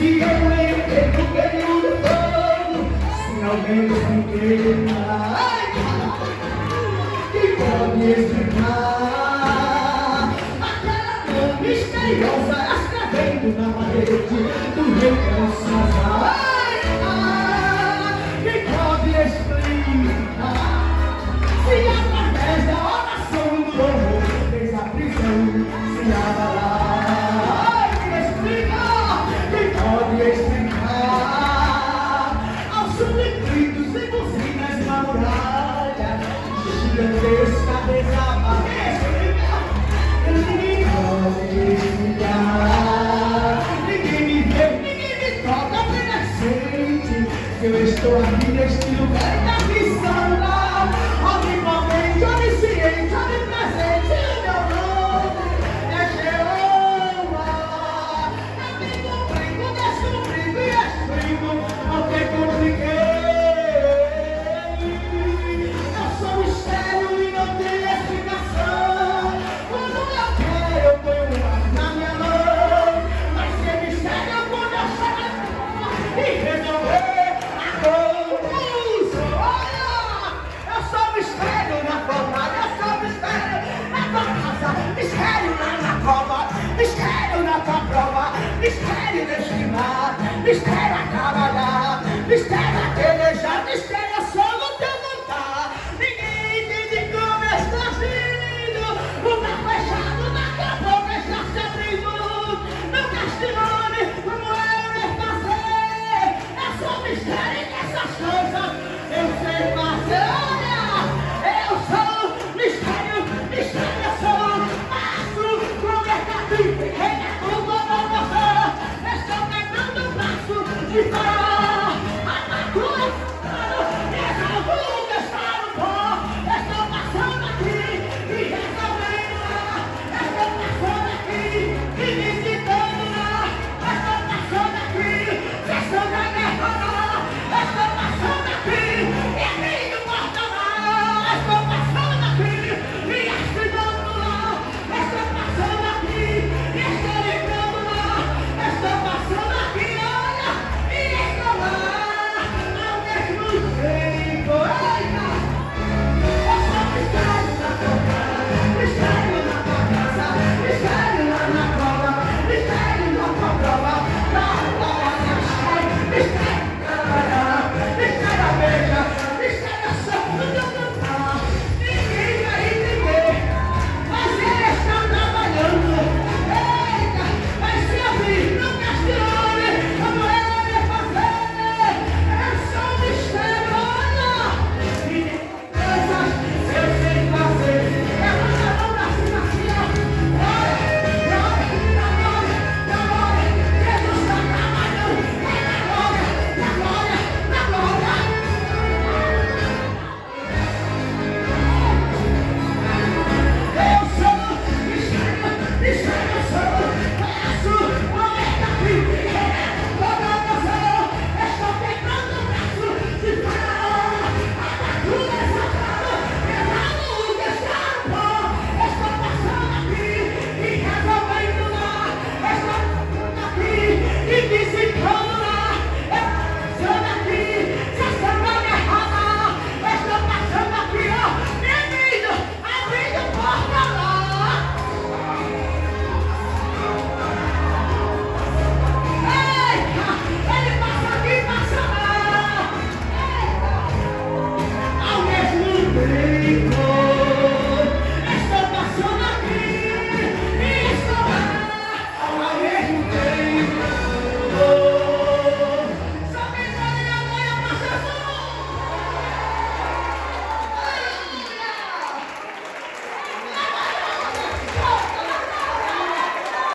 Se eu entrei no período todo. Se alguém me desentenda é Que pode explicar. Aquela mão misteriosa As cadeiras na parede Do meu coração the face that is. You